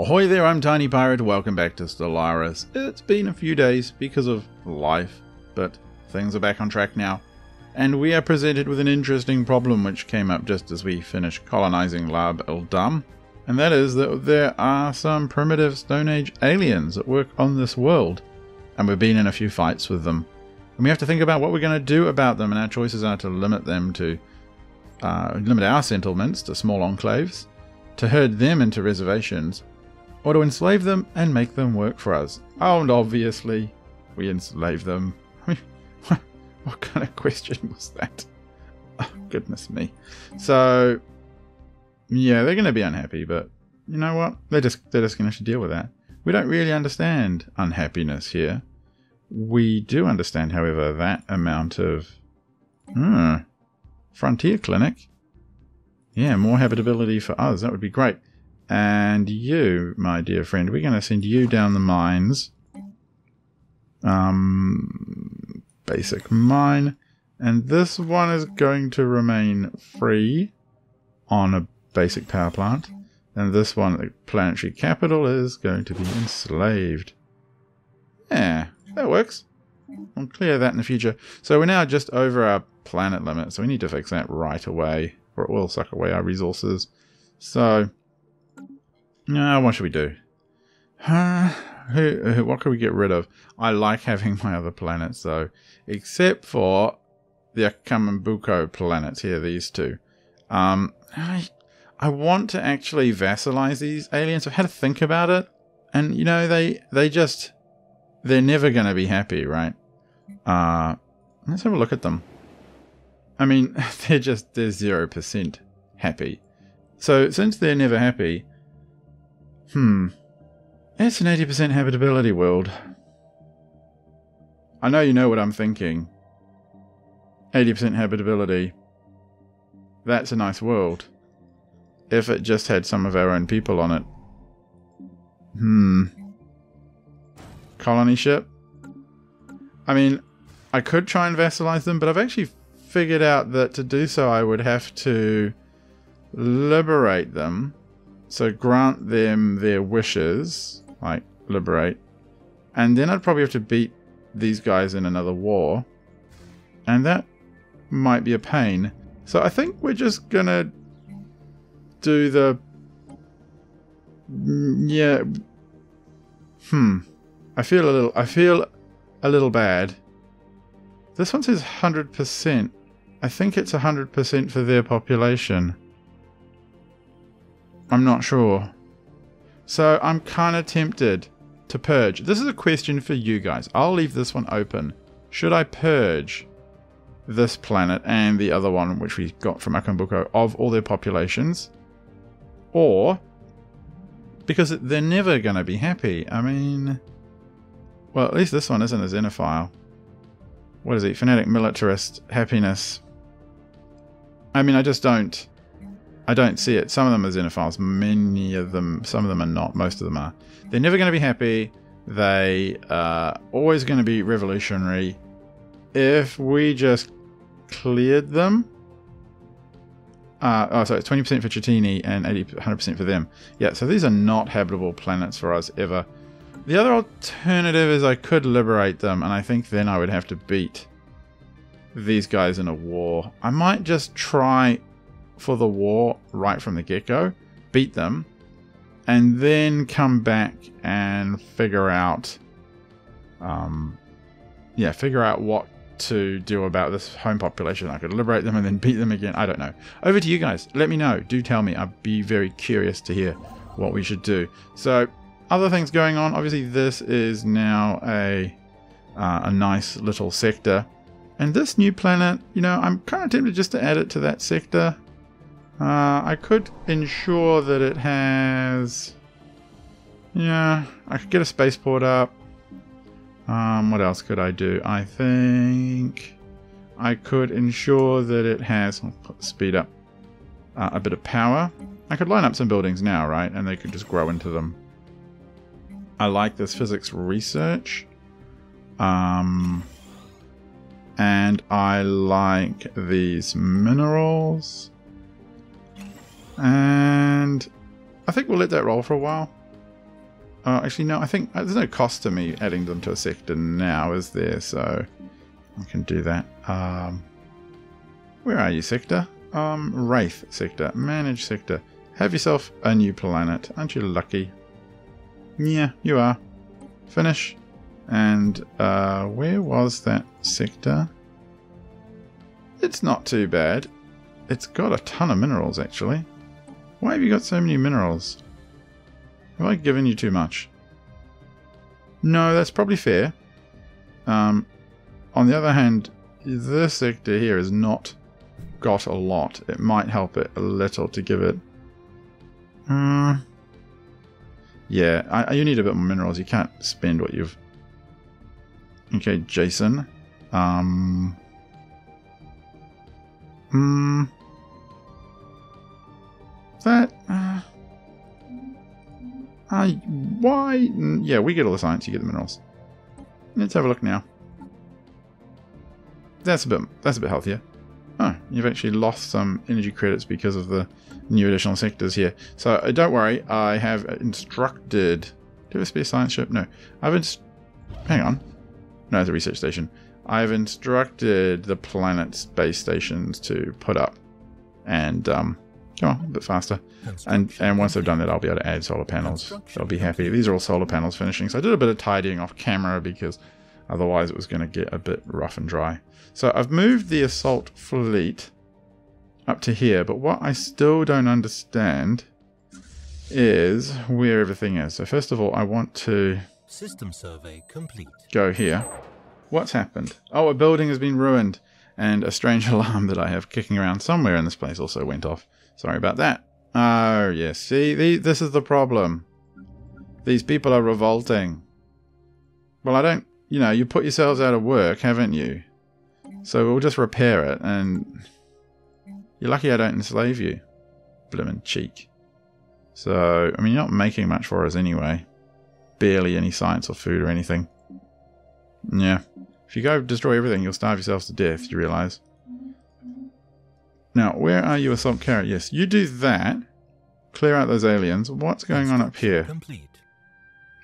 Ahoy there, I'm Tiny Pirate, welcome back to Stellaris. It's been a few days because of life, but things are back on track now. And we are presented with an interesting problem which came up just as we finished colonizing Lab Eldam, And that is that there are some primitive Stone Age aliens at work on this world. And we've been in a few fights with them. And we have to think about what we're going to do about them, and our choices are to limit them to uh, limit our settlements to small enclaves, to herd them into reservations, or to enslave them and make them work for us. Oh, and obviously, we enslave them. what kind of question was that? Oh, goodness me. So, yeah, they're going to be unhappy, but you know what? They're just they're just going to have to deal with that. We don't really understand unhappiness here. We do understand, however, that amount of hmm, frontier clinic. Yeah, more habitability for us. That would be great. And you, my dear friend, we're going to send you down the mines. Um, basic mine. And this one is going to remain free on a basic power plant. And this one, the planetary capital, is going to be enslaved. Yeah, that works. I'll clear that in the future. So we're now just over our planet limit, so we need to fix that right away, or it will suck away our resources. So no, what should we do? Uh, who, what can we get rid of? I like having my other planets though, except for the Akamambuko planets here, these two. Um, I, I want to actually vassalize these aliens. I've had to think about it, and you know they they just they're never going to be happy, right? Uh, let's have a look at them. I mean, they're just they're zero percent happy. So since they're never happy, Hmm. It's an 80% habitability world. I know you know what I'm thinking. 80% habitability. That's a nice world. If it just had some of our own people on it. Hmm. Colony ship? I mean, I could try and vassalize them, but I've actually figured out that to do so I would have to liberate them so grant them their wishes, like liberate. And then I'd probably have to beat these guys in another war. And that might be a pain. So I think we're just gonna do the... Mm, yeah. Hmm. I feel a little... I feel a little bad. This one says 100%. I think it's 100% for their population. I'm not sure. So I'm kind of tempted to purge. This is a question for you guys. I'll leave this one open. Should I purge this planet and the other one, which we got from Akambuko, of all their populations? Or, because they're never going to be happy. I mean, well, at least this one isn't a xenophile. What is he? Fanatic militarist, happiness. I mean, I just don't. I don't see it. Some of them are xenophiles. Many of them, some of them are not. Most of them are. They're never going to be happy. They are always going to be revolutionary. If we just cleared them. Uh, oh, sorry, 20% for Chitini and 80, 100% for them. Yeah, so these are not habitable planets for us ever. The other alternative is I could liberate them, and I think then I would have to beat these guys in a war. I might just try for the war right from the get go, beat them, and then come back and figure out, um, yeah, figure out what to do about this home population. I could liberate them and then beat them again. I don't know. Over to you guys. Let me know. Do tell me. I'd be very curious to hear what we should do. So, other things going on. Obviously, this is now a uh, a nice little sector. And this new planet, you know, I'm kind of tempted just to add it to that sector. Uh, I could ensure that it has... Yeah, I could get a spaceport up. Um, what else could I do? I think I could ensure that it has... I'll put speed up. Uh, a bit of power. I could line up some buildings now, right? And they could just grow into them. I like this physics research. Um, and I like these minerals. And I think we'll let that roll for a while. Uh, actually, no, I think uh, there's no cost to me adding them to a sector now, is there? So I can do that. Um, where are you, sector? Um, Wraith sector. Manage sector. Have yourself a new planet. Aren't you lucky? Yeah, you are. Finish. And uh, where was that sector? It's not too bad. It's got a ton of minerals, actually. Why have you got so many minerals? Have I given you too much? No, that's probably fair. Um, on the other hand, this sector here has not got a lot. It might help it a little to give it... Uh, yeah, I, you need a bit more minerals. You can't spend what you've... Okay, Jason. Um... Hmm... That... Uh, I... Why... Mm, yeah, we get all the science, you get the minerals. Let's have a look now. That's a bit... That's a bit healthier. Oh, you've actually lost some energy credits because of the new additional sectors here. So uh, don't worry, I have instructed... Do I have a spare science ship? No. I've inst... Hang on. No, it's a research station. I've instructed the planet space stations to put up. And, um... Come on, a bit faster. And and once I've done that, I'll be able to add solar panels. They'll be happy. These are all solar panels finishing. So I did a bit of tidying off camera because otherwise it was going to get a bit rough and dry. So I've moved the assault fleet up to here, but what I still don't understand is where everything is. So first of all, I want to system survey complete. Go here. What's happened? Oh, a building has been ruined, and a strange alarm that I have kicking around somewhere in this place also went off. Sorry about that. Oh, yes. See, this is the problem. These people are revolting. Well, I don't... You know, you put yourselves out of work, haven't you? So we'll just repair it, and you're lucky I don't enslave you. Blimmin' cheek. So, I mean, you're not making much for us anyway. Barely any science or food or anything. Yeah. If you go destroy everything, you'll starve yourselves to death, you realise. Now, where are you, Assault Carrot? Yes, you do that. Clear out those aliens. What's going on up here? Complete.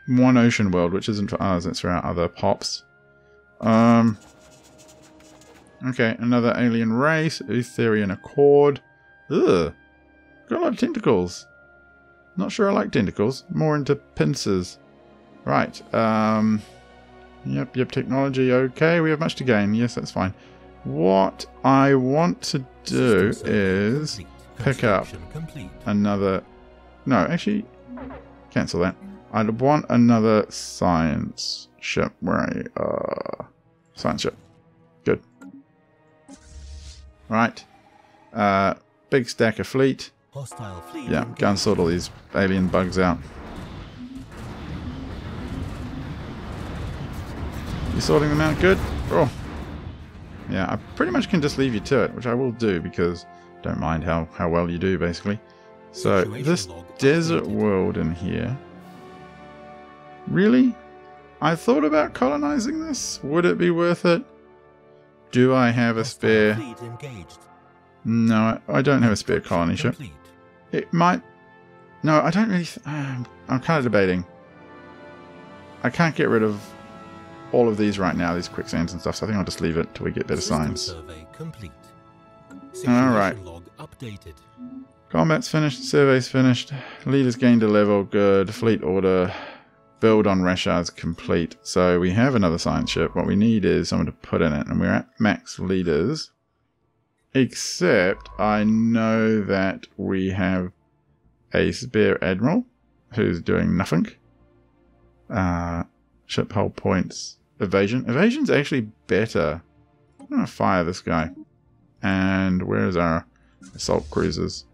One ocean world, which isn't for us, it's for our other pops. Um, Okay, another alien race, Etherian Accord. Ugh, got a lot of tentacles. Not sure I like tentacles. More into pincers. Right, um... Yep, yep, technology, okay. We have much to gain. Yes, that's fine. What I want to do is pick up another... No, actually, cancel that. I'd want another science ship. Where are you? Uh, science ship. Good. Right. Uh, big stack of fleet. Hostile fleet. Yeah, go and sort all these alien bugs out. You sorting them out good? Oh. Yeah, I pretty much can just leave you to it, which I will do because don't mind how, how well you do, basically. So, this desert world in here. Really? I thought about colonizing this. Would it be worth it? Do I have a spare... No, I don't have a spare colony ship. It might... No, I don't really... I'm kind of debating. I can't get rid of all of these right now, these quicksands and stuff, so I think I'll just leave it till we get better signs. Alright. Combat's finished, survey's finished, leaders gained a level, good, fleet order, build on Rashard's complete. So we have another science ship. What we need is someone to put in it. And we're at max leaders. Except I know that we have a spare admiral who's doing nothing. Uh, ship hull points. Evasion. Evasion's actually better. I'm going to fire this guy. And where's our assault cruisers?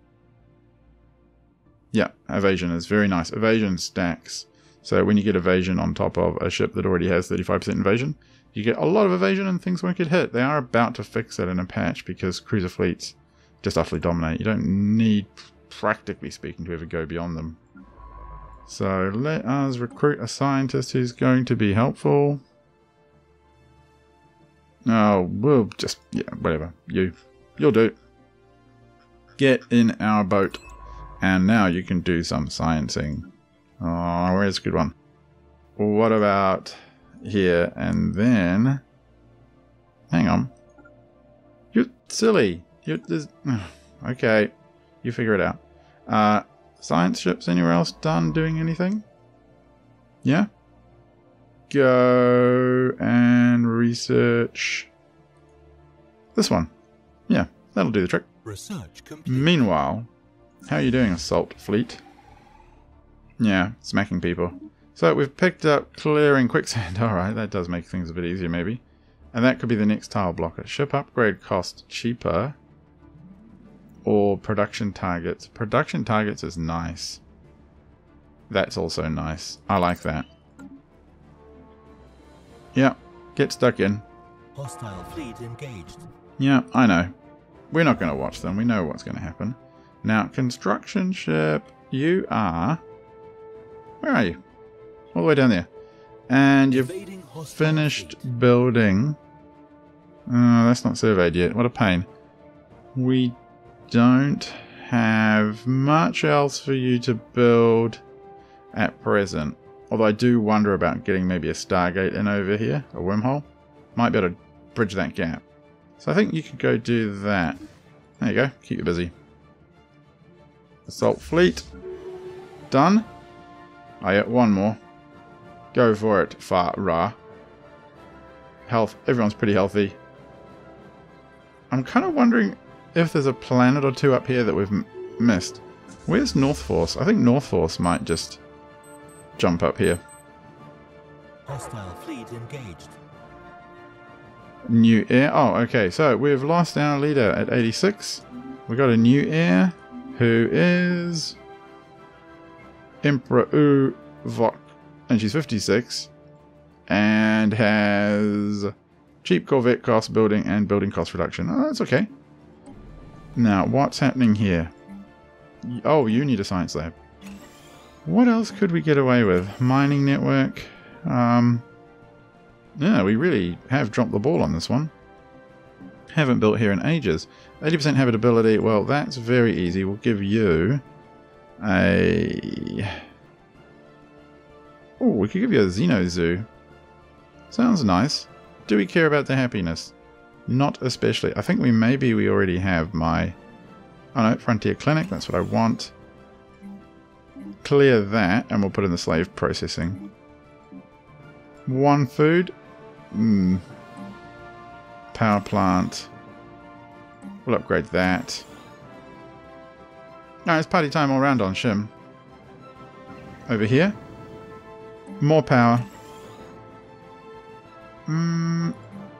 Yeah, evasion is very nice. Evasion stacks so when you get evasion on top of a ship that already has 35% evasion, you get a lot of evasion and things won't get hit. They are about to fix that in a patch because cruiser fleets just utterly dominate. You don't need, practically speaking, to ever go beyond them. So let us recruit a scientist who's going to be helpful. Oh, we'll just, yeah, whatever. You, you'll do. Get in our boat. And now you can do some sciencing. Oh, where's a good one? What about here and then? Hang on. You're silly. You're okay. You figure it out. Uh, science ships anywhere else done doing anything? Yeah? Go and research this one. Yeah, that'll do the trick. Research complete. Meanwhile, how are you doing, Assault Fleet? Yeah, smacking people. So we've picked up clearing quicksand. Alright, that does make things a bit easier maybe. And that could be the next tile blocker. Ship upgrade cost cheaper. Or production targets. Production targets is nice. That's also nice. I like that. Yeah, get stuck in. Hostile fleet engaged. Yeah, I know. We're not going to watch them. We know what's going to happen. Now, construction ship, you are. Where are you? All the way down there. And you've finished fleet. building. Oh, that's not surveyed yet. What a pain. We don't have much else for you to build at present. Although I do wonder about getting maybe a Stargate in over here, a wormhole. Might be able to bridge that gap. So I think you could go do that. There you go. Keep you busy. Assault fleet. Done. I get one more. Go for it, Far Ra. Health. Everyone's pretty healthy. I'm kind of wondering if there's a planet or two up here that we've missed. Where's North Force? I think North Force might just jump up here. Hostile fleet engaged. New heir. Oh, okay. So we've lost our leader at 86. We got a new heir who is Emperor U Vok, and she's 56 and has cheap Corvette cost building and building cost reduction. Oh, that's okay. Now, what's happening here? Oh, you need a science lab. What else could we get away with? Mining network. Um, yeah, we really have dropped the ball on this one. Haven't built here in ages. 80% habitability, well, that's very easy. We'll give you a... Oh, we could give you a Xeno Zoo. Sounds nice. Do we care about the happiness? Not especially. I think we maybe we already have my... Oh no, Frontier Clinic, that's what I want. Clear that, and we'll put in the slave processing. One food. Hmm. Power plant. We'll upgrade that. No, it's party time all round on Shim. Over here. More power. Hmm.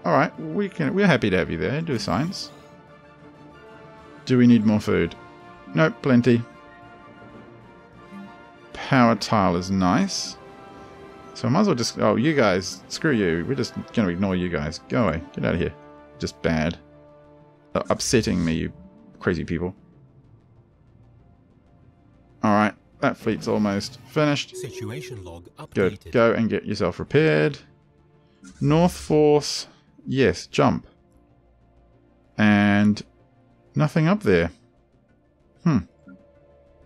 Alright, we can we're happy to have you there. Do science. Do we need more food? Nope, plenty. Power tile is nice. So I might as well just... Oh, you guys. Screw you. We're just going to ignore you guys. Go away. Get out of here. Just bad. Uh, upsetting me, you crazy people. Alright. That fleet's almost finished. Situation log updated. Good. Go and get yourself repaired. North Force. Yes, jump. And nothing up there. Hmm.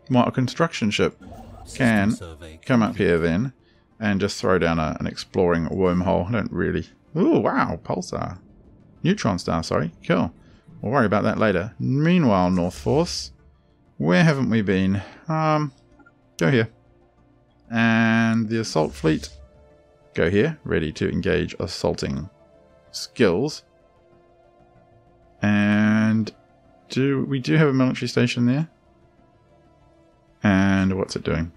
What, a construction ship can come up here then and just throw down a, an exploring wormhole. I don't really. Ooh, wow, pulsar. Neutron star, sorry. Cool. We'll worry about that later. Meanwhile, North Force, where haven't we been? Um, go here. And the assault fleet, go here, ready to engage assaulting skills. And do we do have a military station there? And what's it doing?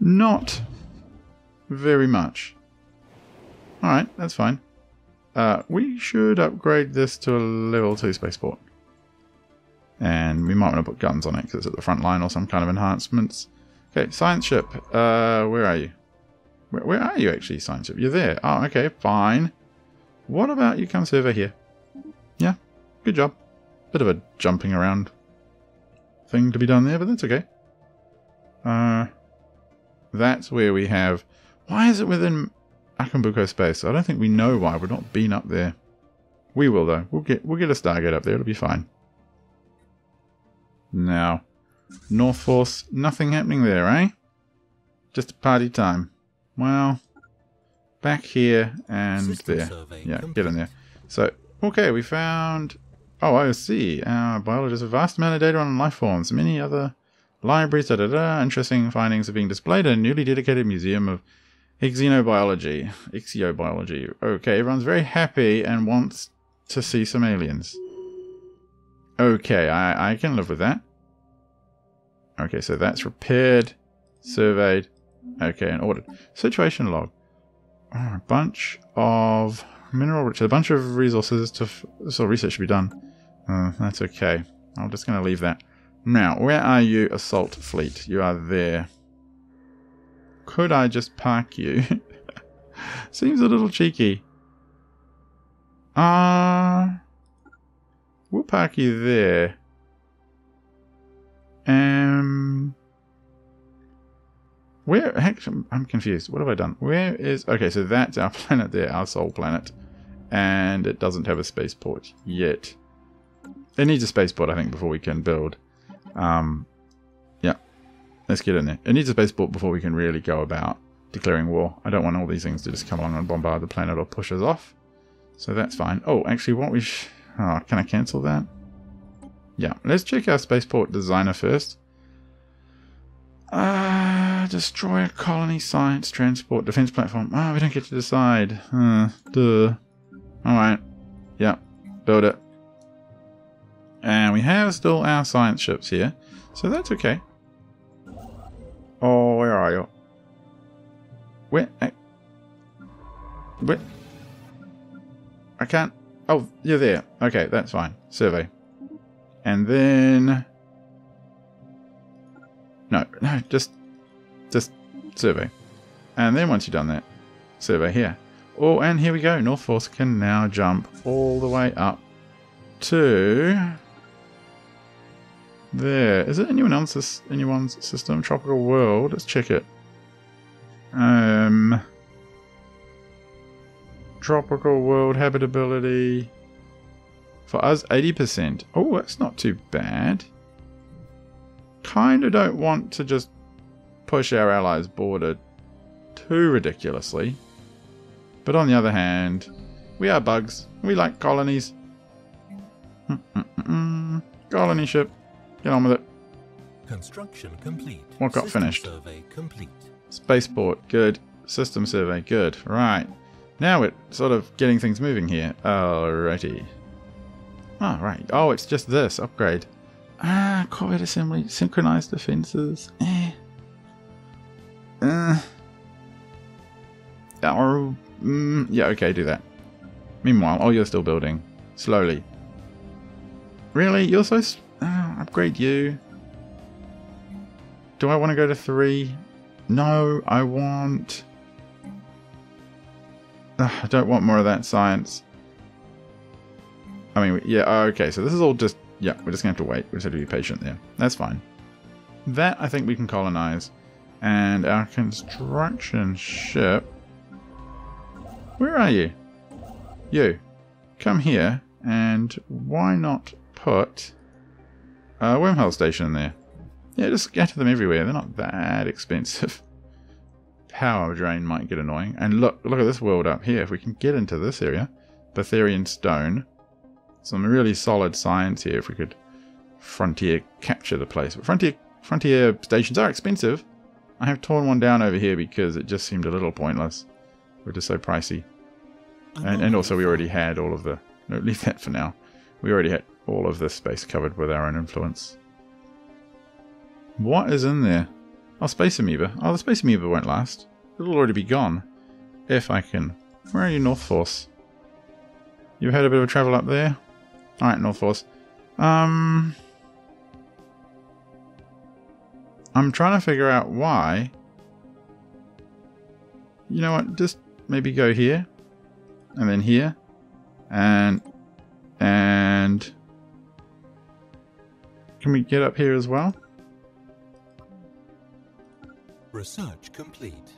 Not very much. Alright, that's fine. Uh, we should upgrade this to a level 2 spaceport. And we might want to put guns on it because it's at the front line or some kind of enhancements. Okay, science ship. Uh, where are you? Where, where are you actually, science ship? You're there. Oh, okay, fine. What about you come over here? Yeah, good job. Bit of a jumping around thing to be done there, but that's okay. Uh, that's where we have. Why is it within Akambuko space? I don't think we know why. We've not been up there. We will though. We'll get we'll get a Stargate up there. It'll be fine. Now, North Force. Nothing happening there, eh? Just party time. Well, back here and System there. Yeah, complete. get in there. So, okay, we found. Oh, I see. Our biologists a vast amount of data on life forms. Many other libraries, da da da. Interesting findings are being displayed at a newly dedicated museum of exenobiology. Exobiology. Okay, everyone's very happy and wants to see some aliens. Okay, I, I can live with that. Okay, so that's repaired, surveyed, okay, and ordered. Situation log. Oh, a bunch of mineral rich, a bunch of resources to so research should be done. Uh, that's okay. I'm just going to leave that. Now, where are you, assault fleet? You are there. Could I just park you? Seems a little cheeky. Ah. Uh, we'll park you there. Um. Where? Actually, I'm confused. What have I done? Where is. Okay, so that's our planet there, our soul planet. And it doesn't have a spaceport yet. It needs a spaceport, I think, before we can build. Um, yeah. Let's get in there. It needs a spaceport before we can really go about declaring war. I don't want all these things to just come along and bombard the planet or push us off. So that's fine. Oh, actually, what we... Oh, can I cancel that? Yeah, let's check our spaceport designer first. Uh, destroy a colony, science, transport, defense platform. Ah, we don't get to decide. Uh, duh. Alright. Yeah, build it. And we have still our science ships here. So that's okay. Oh, where are you? Where? Where? I can't. Oh, you're there. Okay, that's fine. Survey. And then... No, no, just... Just survey. And then once you've done that, survey here. Oh, and here we go. North Force can now jump all the way up to... There. Is it anyone else's anyone's system? Tropical World. Let's check it. Um... Tropical World habitability... For us, 80%. Oh, that's not too bad. Kind of don't want to just push our allies' border too ridiculously. But on the other hand, we are bugs. We like colonies. Mm-mm-mm. Colony ship. Get on with it. Construction complete. What got System finished? Survey complete. Spaceport. Good. System survey. Good. Right. Now we're sort of getting things moving here. Alrighty. Oh, right. Oh, it's just this upgrade. Ah, corvette assembly, synchronized defenses. Eh. Uh. Oh, mm, yeah, okay, do that. Meanwhile, oh, you're still building. Slowly. Really? You're so. Upgrade you. Do I want to go to three? No, I want. Ugh, I don't want more of that science. I mean, yeah, oh, okay, so this is all just. Yeah, we're just going to have to wait. We just have to be patient there. That's fine. That I think we can colonize. And our construction ship. Where are you? You. Come here. And why not put a wormhole station in there? Yeah, just scatter them everywhere. They're not that expensive. Power drain might get annoying. And look, look at this world up here. If we can get into this area, Betharian stone. Some really solid science here. If we could frontier capture the place, but frontier frontier stations are expensive. I have torn one down over here because it just seemed a little pointless. They're just so pricey. And, and also we already had all of the... No, leave that for now. We already had all of this space covered with our own influence. What is in there? Oh, Space Amoeba. Oh, the Space Amoeba won't last. It'll already be gone. If I can... Where are you, North Force? You've had a bit of a travel up there? Alright, North Force. Um... I'm trying to figure out why. You know what? Just maybe go here. And then here. And... And... Can we get up here as well? Research complete.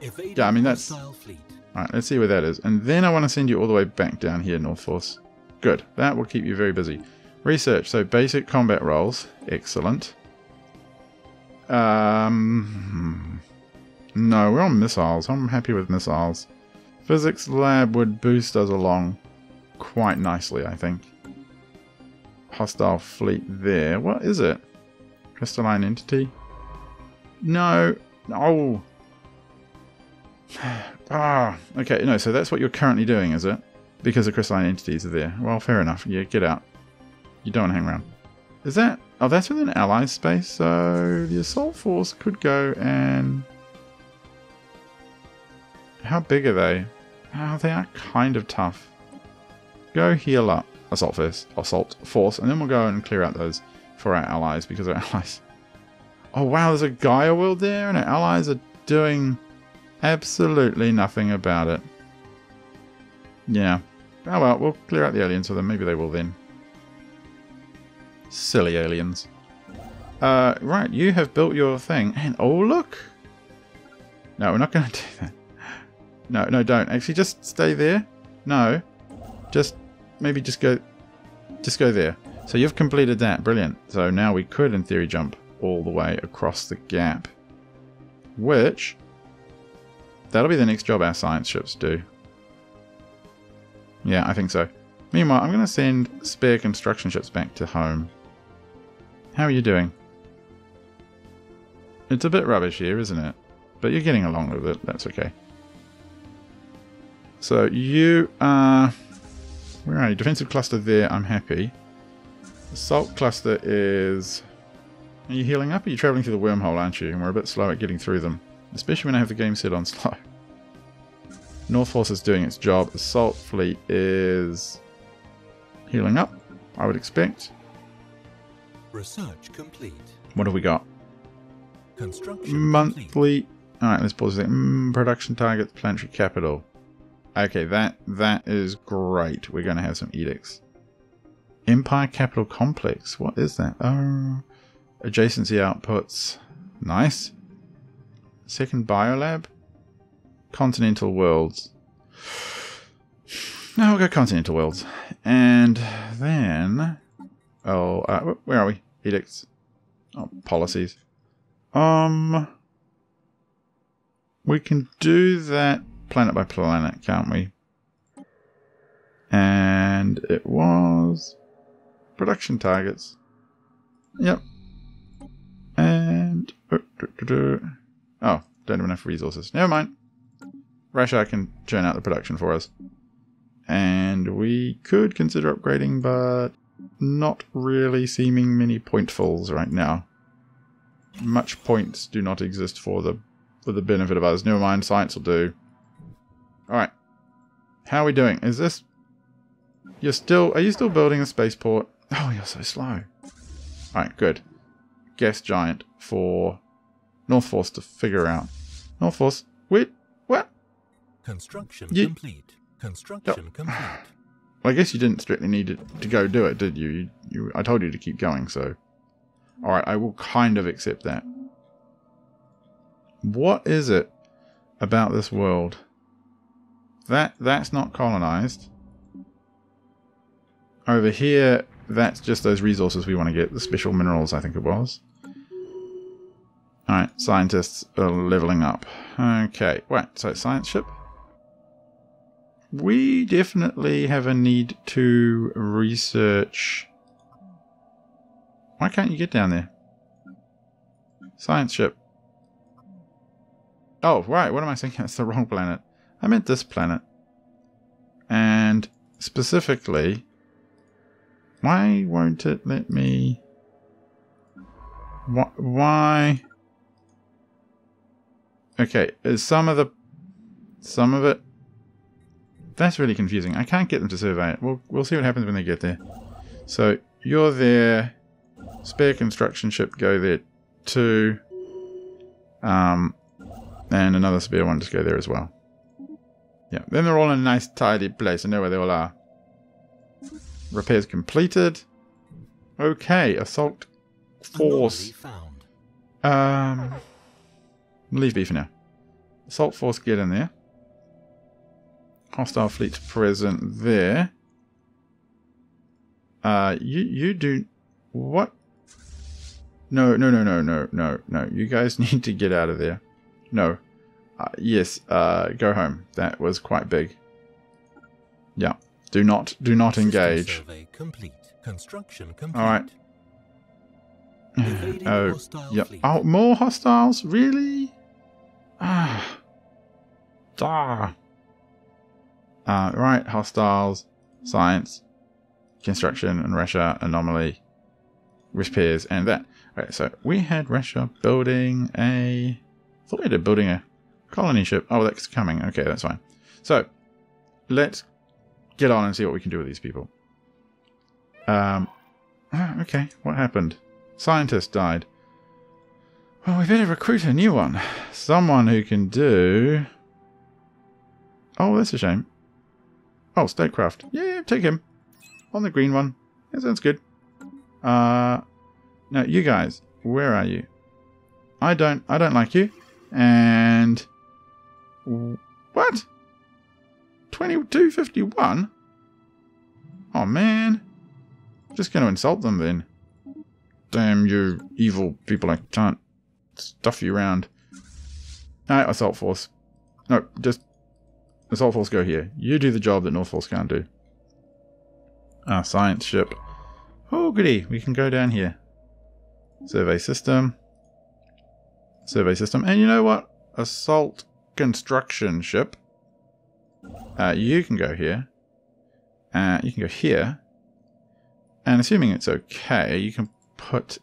Evading Yeah, I mean, that's-. Alright, let's see where that is. And then I want to send you all the way back down here, North Force. Good. That will keep you very busy. Research. So basic combat roles. Excellent. Um, No, we're on missiles. I'm happy with missiles. Physics lab would boost us along quite nicely, I think. Hostile fleet there. What is it? Crystalline entity? No. Oh. ah. Okay, no, so that's what you're currently doing, is it? Because the crystalline entities are there. Well, fair enough. Yeah, get out. You don't want to hang around. Is that... Oh, that's within allied space, so the assault force could go and... How big are they? Oh, they are kind of tough. Go heal up assault force, assault force, and then we'll go and clear out those for our allies because our allies. Oh wow, there's a Gaia world there, and our allies are doing absolutely nothing about it. Yeah. Oh well, we'll clear out the aliens for them. Maybe they will then. Silly aliens. Uh, right, you have built your thing, and oh look. No, we're not going to do that. No, no, don't. Actually, just stay there. No, just maybe just go, just go there. So you've completed that. Brilliant. So now we could, in theory, jump all the way across the gap. Which, that'll be the next job our science ships do. Yeah, I think so. Meanwhile, I'm going to send spare construction ships back to home. How are you doing? It's a bit rubbish here, isn't it? But you're getting along with it. That's okay. So you are... Where are you? Defensive cluster there. I'm happy. Assault cluster is... Are you healing up? Are you travelling through the wormhole, aren't you? And we're a bit slow at getting through them. Especially when I have the game set on slow. North Force is doing its job. Assault Fleet is healing up, I would expect. Research complete. What have we got? Construction Monthly. Alright, let's pause it. Mm, production targets, planetary capital. Okay, that that is great. We're going to have some edicts. Empire Capital Complex. What is that? Oh, adjacency outputs. Nice. Second biolab. Continental Worlds. No, we'll go Continental Worlds. And then... Oh, uh, where are we? Edicts. Oh, policies. Um... We can do that planet by planet, can't we? And it was... Production targets. Yep. And... Uh, oh, don't have enough resources. Never mind. Russia can churn out the production for us. And we could consider upgrading, but not really seeming many pointfuls right now. Much points do not exist for the for the benefit of us. Never mind, science will do. Alright. How are we doing? Is this... You're still... Are you still building a spaceport? Oh, you're so slow. Alright, good. Gas giant for North Force to figure out. North Force, wait, what? Construction You- complete. Construction complete. Well, I guess you didn't strictly need it to go do it, did you? you, you I told you to keep going, so... Alright, I will kind of accept that. What is it about this world? That That's not colonized. Over here, that's just those resources we want to get. The special minerals, I think it was. Alright, scientists are leveling up. Okay, wait, so science ship? We definitely have a need to research... Why can't you get down there? Science ship. Oh, right, what am I thinking? That's the wrong planet. I meant this planet. And specifically, why won't it let me... Why... Okay, is some of the... Some of it... That's really confusing. I can't get them to survey it. We'll, we'll see what happens when they get there. So, you're there. Spare construction ship go there too. Um, and another spare one just go there as well. Yeah, then they're all in a nice tidy place. I know where they all are. Repairs completed. Okay, assault force. Um, leave B for now. Assault force get in there. Hostile fleet present there. Uh, you you do what? No no no no no no no. You guys need to get out of there. No, Uh, yes, uh, go home. That was quite big. Yeah. Do not, do not engage. complete. Construction complete. All right. Oh, yep. Oh, more hostiles? Really? Ah. Duh. Uh, right, hostiles, science, construction, and Russia, anomaly, repairs, and that. Okay, so we had Russia building a. I thought we had a building a colony ship. Oh, that's coming. Okay, that's fine. So, let's get on and see what we can do with these people. Um. ah, Okay, what happened? Scientist died. Well, we better recruit a new one. Someone who can do. Oh, that's a shame. Oh, statecraft. Yeah, yeah, take him. On the green one. That sounds good. Uh, now you guys, where are you? I don't, I don't like you. And what? Twenty-two fifty-one. Oh man, just going to insult them then. Damn you, evil people! I can't stuff you around. Alright, assault force. No, just assault force. Go here. You do the job that North Force can't do. Ah, science ship. Oh, goody. We can go down here. Survey system. Survey system. And you know what? Assault construction ship. Uh, you can go here. Uh, you can go here. And assuming it's okay, you can put...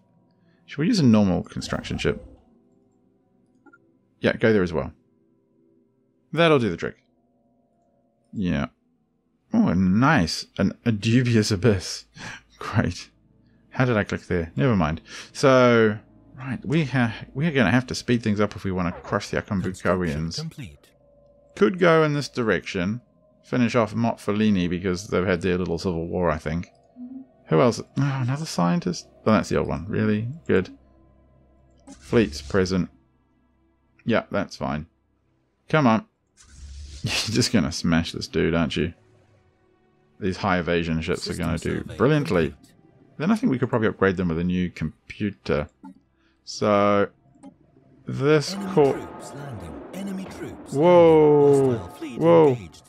Should we use a normal construction ship? Yeah, go there as well. That'll do the trick. Yeah. Oh, nice. An, a dubious abyss. Great. How did I click there? Never mind. So, right, we ha we're going to have to speed things up if we want to crush the Construction Could go in this direction. Finish off Mott Fellini because they've had their little civil war, I think. Who else? Oh, another scientist? Oh, that's the old one. Really? Good. Fleet's present. Yeah, that's fine. Come on. You're just going to smash this dude, aren't you? These high evasion ships are going to do brilliantly. Then I think we could probably upgrade them with a new computer. So, this Enemy core... troops landing. Enemy troops. Whoa. landing. Hostile fleet Whoa. engaged.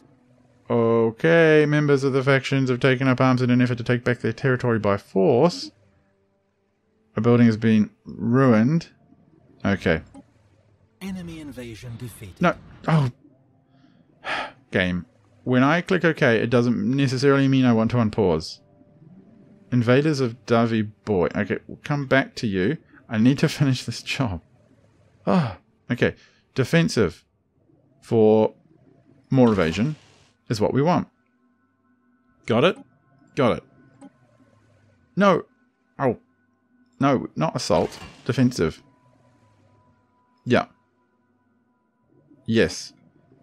Okay, members of the factions have taken up arms in an effort to take back their territory by force. A building has been ruined. Okay. Enemy invasion defeated. No. Oh. Game. When I click OK, it doesn't necessarily mean I want to unpause. Invaders of Davy Boy. Okay, we'll come back to you. I need to finish this job. Ah. Okay. Defensive. For more evasion is what we want. Got it? Got it. No. Oh. No, not assault. Defensive. Yeah. Yes.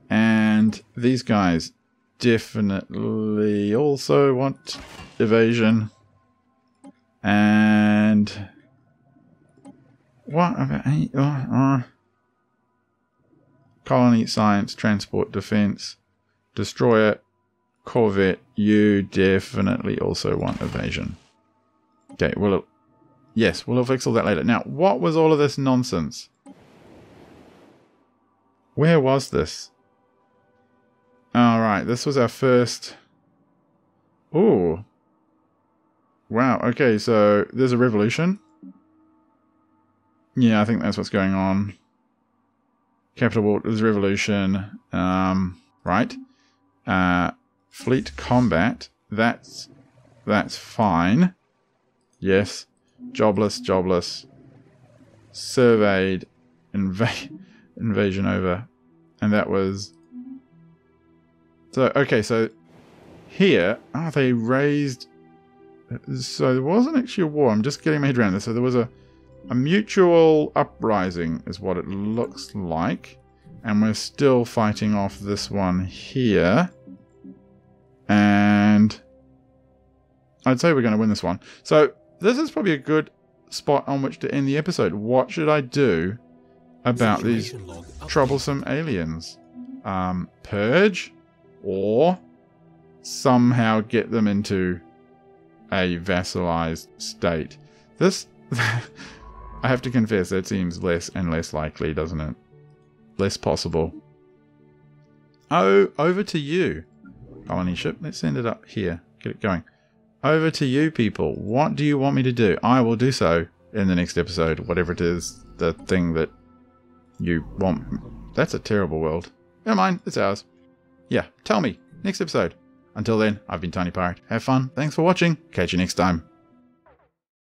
And these guys definitely also want evasion. And what about uh, uh, colony science, transport, defense, destroyer, corvette? You definitely also want evasion. Okay, well, yes, we'll fix all that later. Now, what was all of this nonsense? Where was this? Alright, this was our first... Ooh. Wow, okay, so there's a revolution. Yeah, I think that's what's going on. Capital War, there's revolution. Um, right. Uh, fleet combat. That's, that's fine. Yes. Jobless, jobless. Surveyed. Inva- invasion over. And that was... So, okay, so here, oh, they raised... So there wasn't actually a war. I'm just getting my head around this. So there was a, a mutual uprising is what it looks like. And we're still fighting off this one here. And I'd say we're going to win this one. So this is probably a good spot on which to end the episode. What should I do about these Situation log updated. troublesome aliens? Um, purge or somehow get them into a vassalized state. This, I have to confess, that seems less and less likely, doesn't it? less possible. Oh, over to you, colony ship. Let's send it up here. Get it going. Over to you, people. What do you want me to do? I will do so in the next episode, whatever it is, the thing that you want. That's a terrible world. Never mind, it's ours. Yeah, tell me. Next episode. Until then, I've been Tiny Pirate. Have fun. Thanks for watching. Catch you next time.